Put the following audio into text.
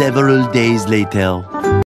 several days later.